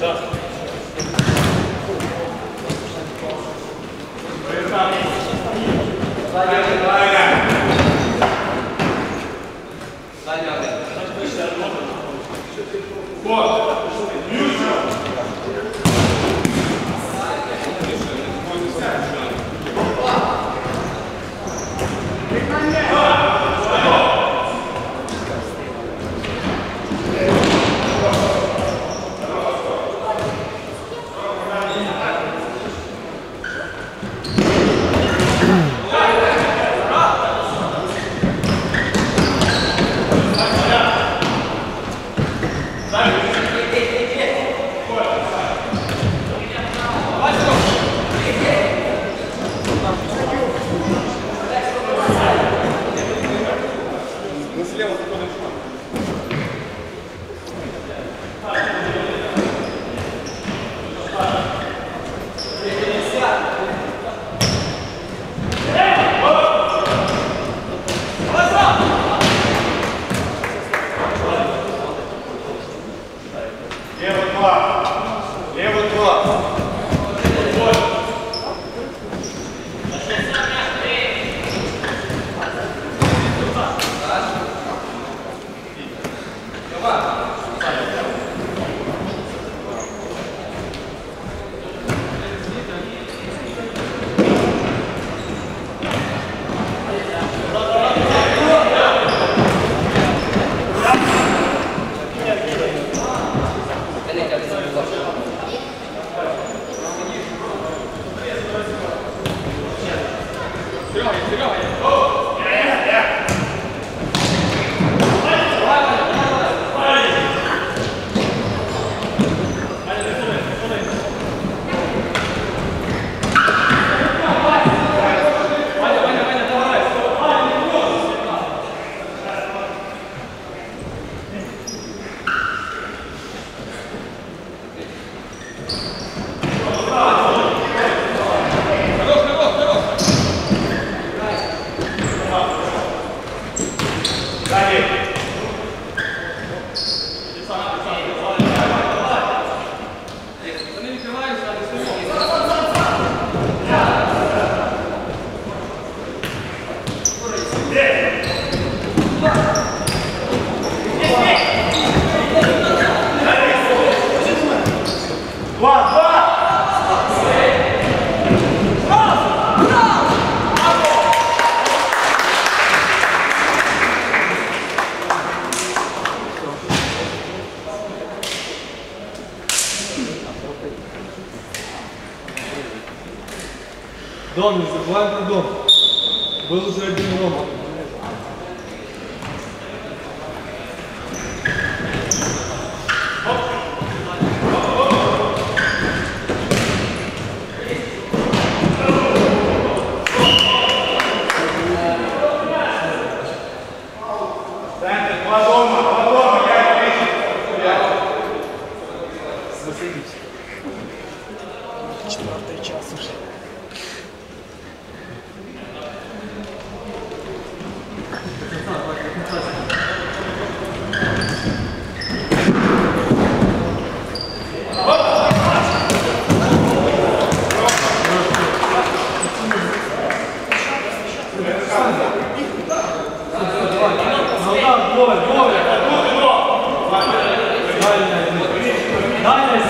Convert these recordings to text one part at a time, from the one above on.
Дом, ないです。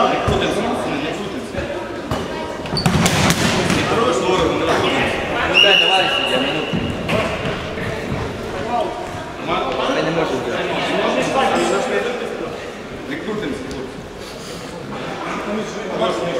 Правый, кто-то смысл, не шутим. Второй сторону, не находимся. Ну дай, давай, я минуту. Я не можу делать. Можна спати. Рекрутимся. Можна спати.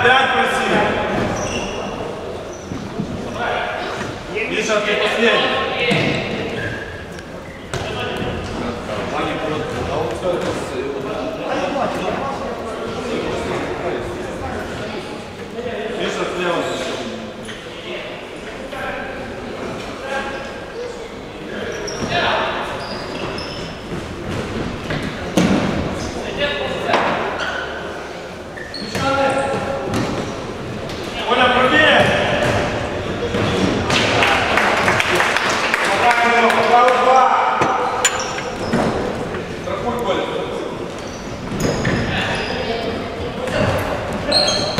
Опять проси. Миша, ты последний. Amen.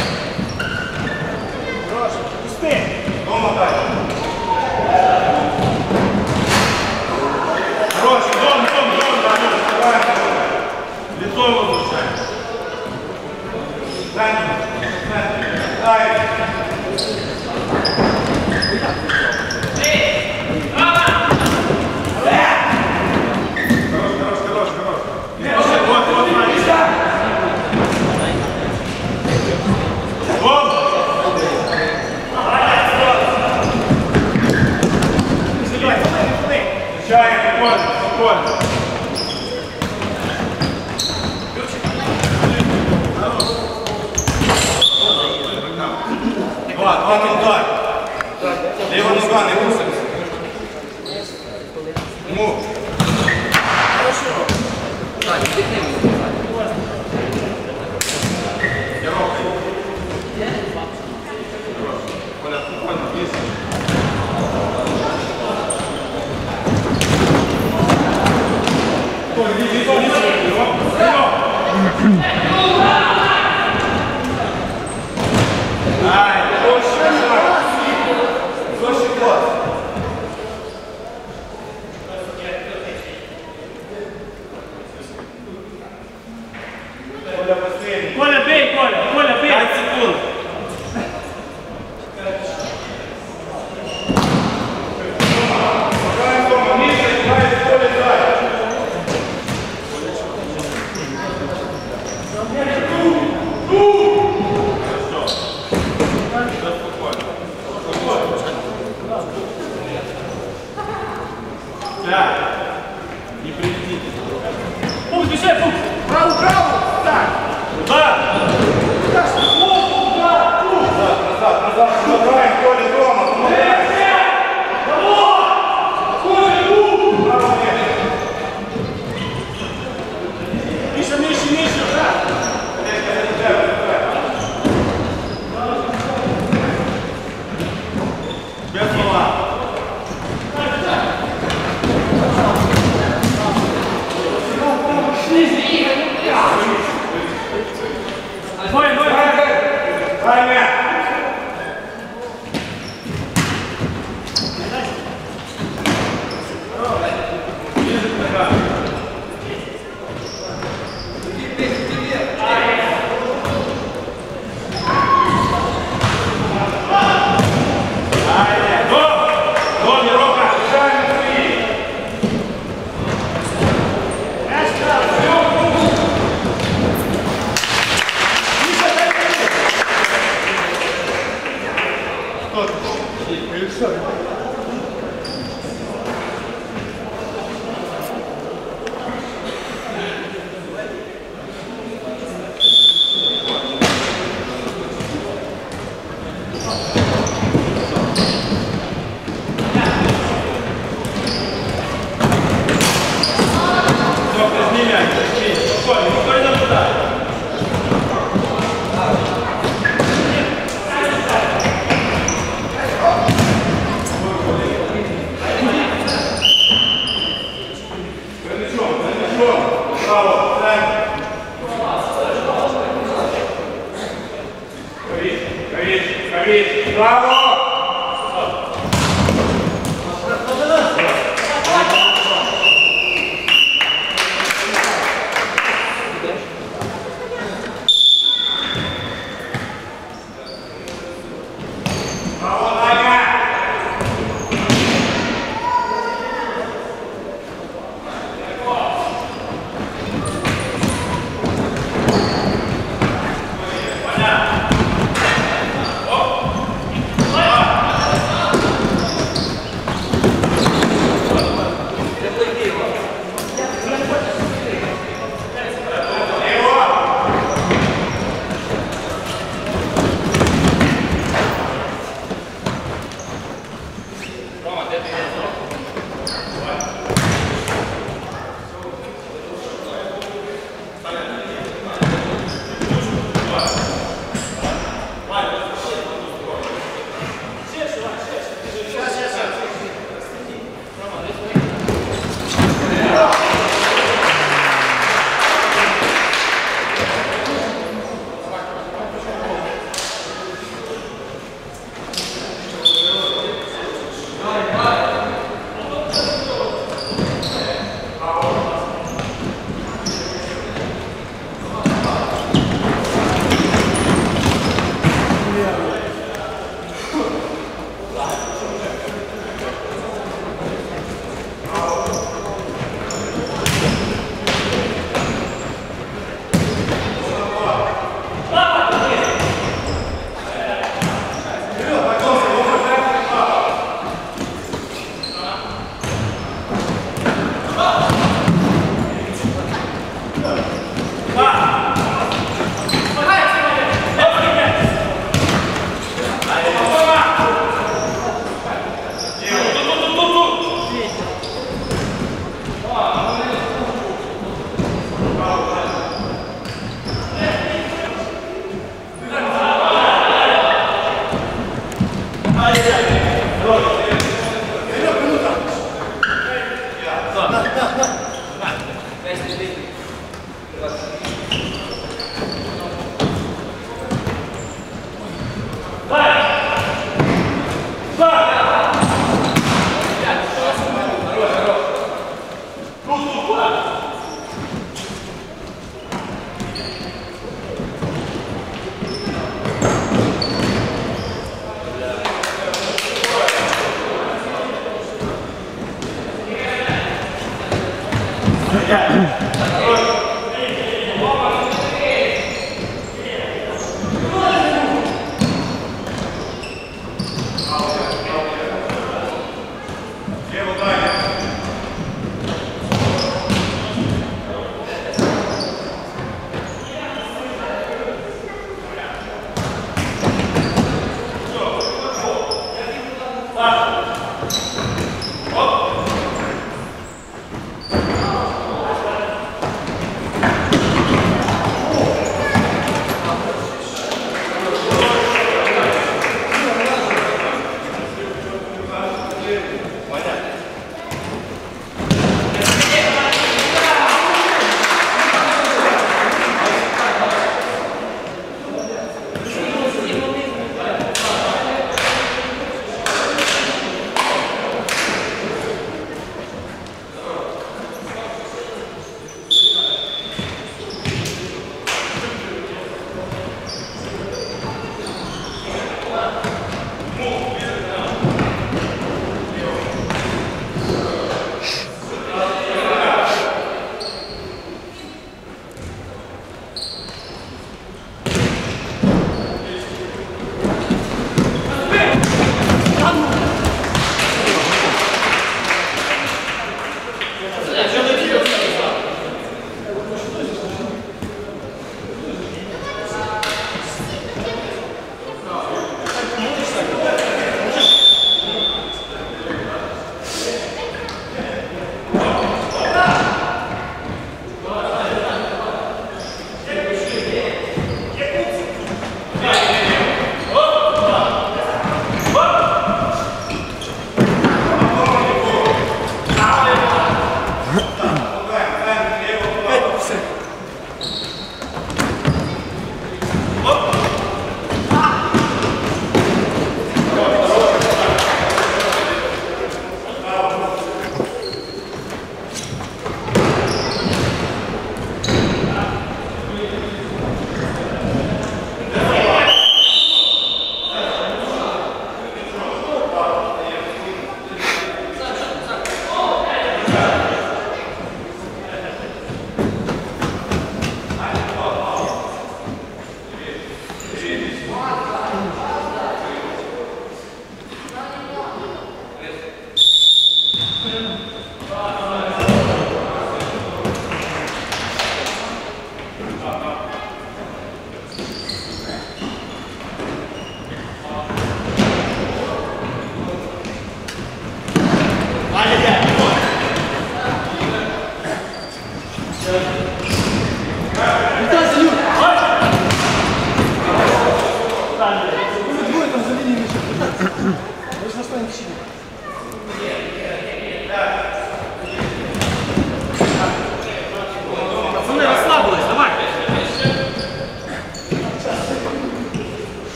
Yeah.